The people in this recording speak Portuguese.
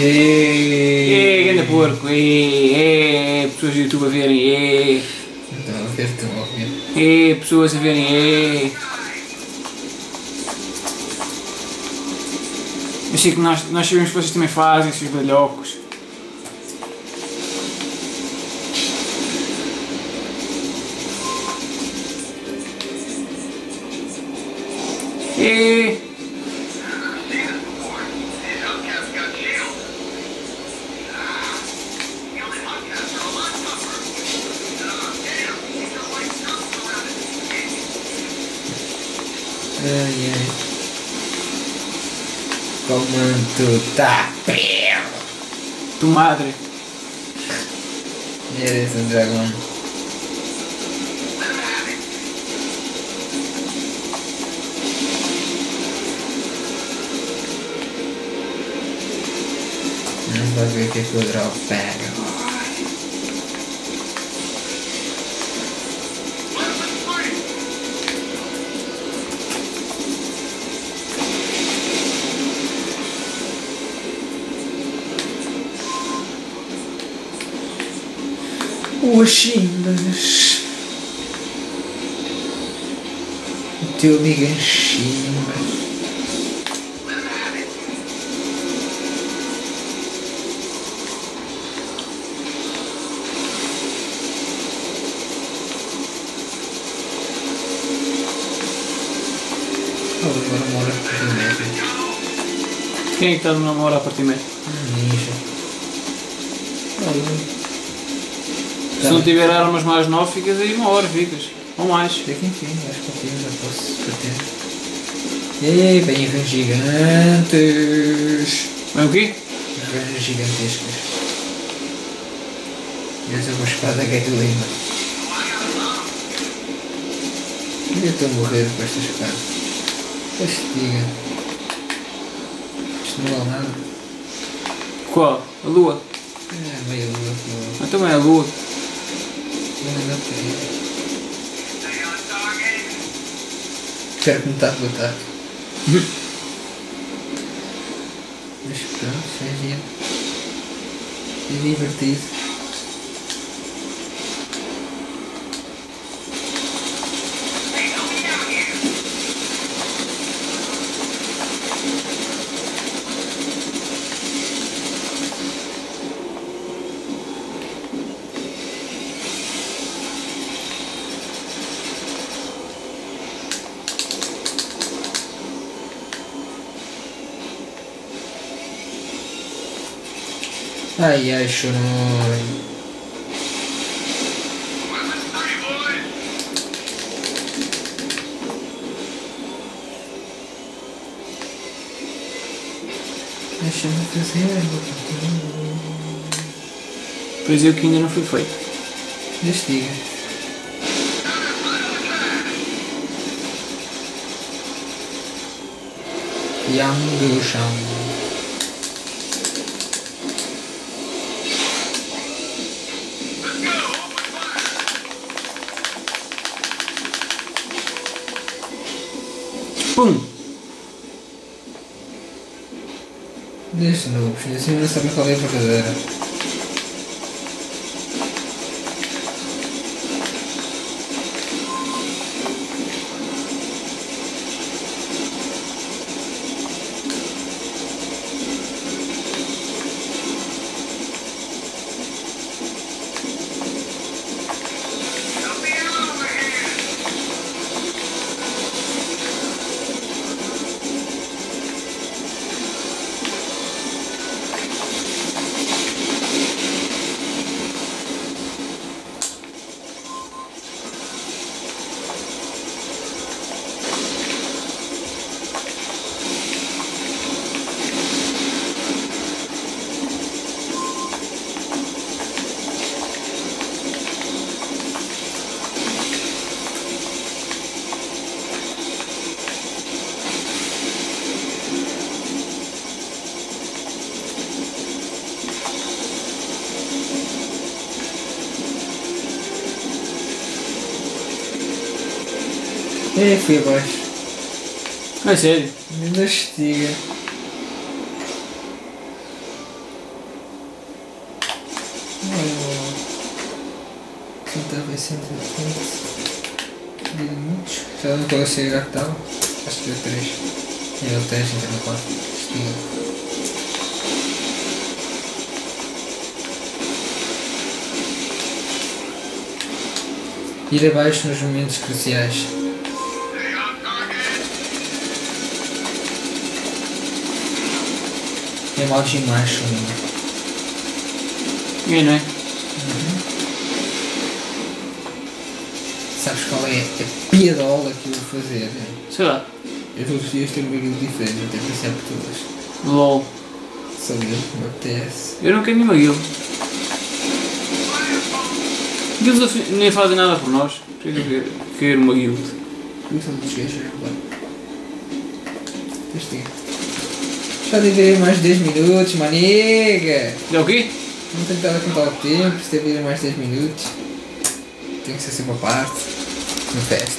Ê, grande porco, ê, pessoas do YouTube a verem, ê, Estão a ver, estão a ouvir. ê, pessoas a verem, ê. Eu sei que nós, nós sabemos que vocês também fazem, seus balhocos. Ê, Ai, ai. Como tu tá? tu madre. Un dragón. Não vai ver o que, que o Draw pega. Chimbas. O teu. Oh, metro. Quem é que está numa hora a partir metro? Ninja. Olha. Se não tiver armas mais 9, ficas aí uma hora, ficas. Ou mais. Até que enfim, acho que contigo já posso bater. Ei, bem rãs gigantes! Bem o quê? Rãs gigantescas. Essa é uma espada Gatlina. Eu estou a morrer com esta espada. Castiga. Isto não vale nada. Qual? A lua. É meia lua que Ah, também a lua. Para aí. Quero que metade do ataque. Mas pronto, giro. É divertido. Ai ai, chorões. Deixa-me fazer. Pois eu que ainda não fui feito. Investiga. Yang Shang. Deixa no assim não sabe qual é a É aqui abaixo. É sério? Ainda estiga. Tentar ver se entra minutos. Já não estou a sair a tal. Acho que deu 3. E deu 3, então deu 4. Estiga. Ir abaixo nos momentos cruciais. É mal demais, Chuninho. E não é? Sabes qual é a piadola que eu vou fazer? Sei lá. Eu todos os dias tenho uma guilda diferente, até pensar por todas. LOL. Só eu, me apetece. Eu não quero nenhuma guild. Guilds nem fazem nada por nós. Por que eu quero- uma guild? Começam dos gajos a roubar. Tens de ir. Já viver mais 10 minutos, maniga! É o quê? Não tenho estado a contar o tempo, se viver mais 10 minutos. Tem que ser sempre uma parte. No festa.